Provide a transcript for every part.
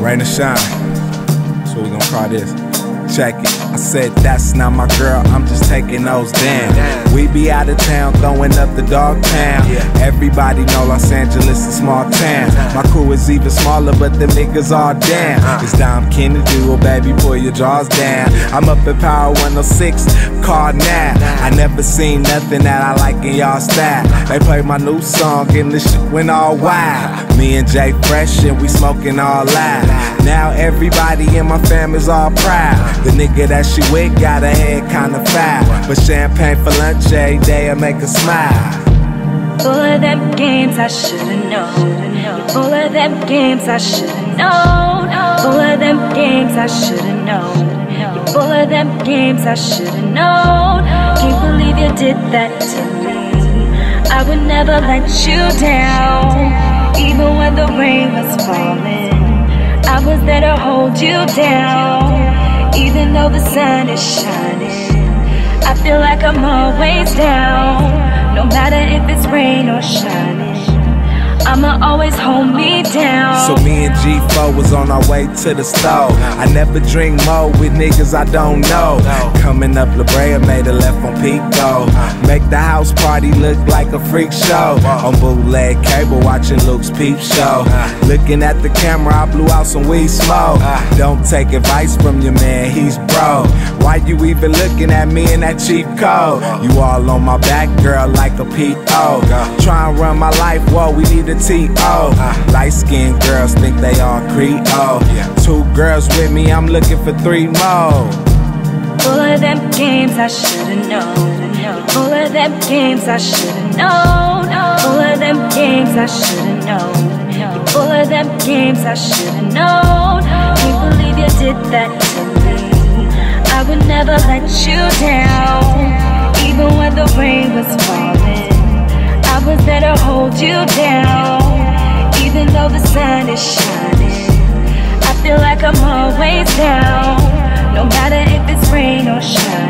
Rain or shine. That's what we gonna call this. It. I said that's not my girl, I'm just taking those down. We be out of town throwing up the dog pound. Everybody know Los Angeles is small town. My crew is even smaller, but the niggas all down. It's Dom Kennedy, oh baby, pull your jaws down. I'm up at Power 106, call now. I never seen nothing that I like in y'all style. They play my new song and the shit went all wild. Me and Jay Fresh and we smoking all loud. Now everybody in my fam is all proud. The nigga that she with got her head kinda foul. But champagne for lunch every day I make her smile. Full of them games I should've known. Full of them games I should've known. Full of them games I should've known. Full of them games I should've known. Can't believe you did that to me. I would never let you down. Even when the rain was falling, I was there to hold you down. Even though the sun is shining, I feel like I'm always down. No matter if it's rain or shining, I'ma always hold me down. So me and G4 was on our way to the store. I never drink more with niggas I don't know. Coming up La Brea, made a left on Pico. Make the house party look like a freak show. On bootleg cable, watching Luke's peep show. Looking at the camera, I blew out some weed smoke. Don't take advice from your man, he's bro. Why you even looking at me in that cheap coat? You all on my back, girl, like a P.O. Try and run my life, whoa, we need a T.O. Light skinned girls think they all Creole. Two girls with me, I'm looking for three more. Full of them games I should've known. Full of them games I should've known. Full of them games I should've known. Full of them games I should've known. Can't believe you did that to me. I would never let you down. Even when the rain was falling, I was there to hold you down. Even though the sun is shining, I feel like I'm always down. No matter if it's rain or shining,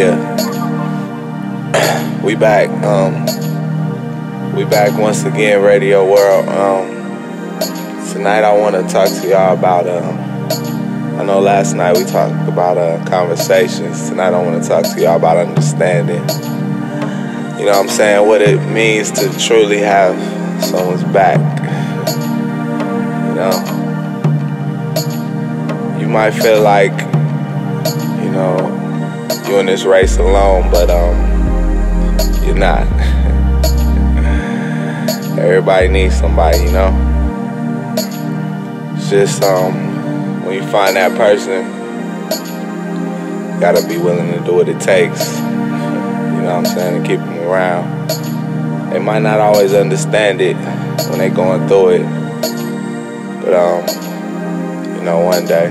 Yeah. we back. Um we back once again, Radio World. Um tonight I wanna talk to y'all about um I know last night we talked about uh conversations. Tonight I wanna talk to y'all about understanding. You know what I'm saying? What it means to truly have someone's back. You know? You might feel like, you know, you in this race alone, but um, you're not. Everybody needs somebody, you know. It's just um, when you find that person, gotta be willing to do what it takes. You know what I'm saying? To keep them around. They might not always understand it when they going through it, but um, you know, one day.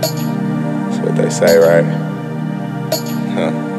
That's what they say, right? Huh.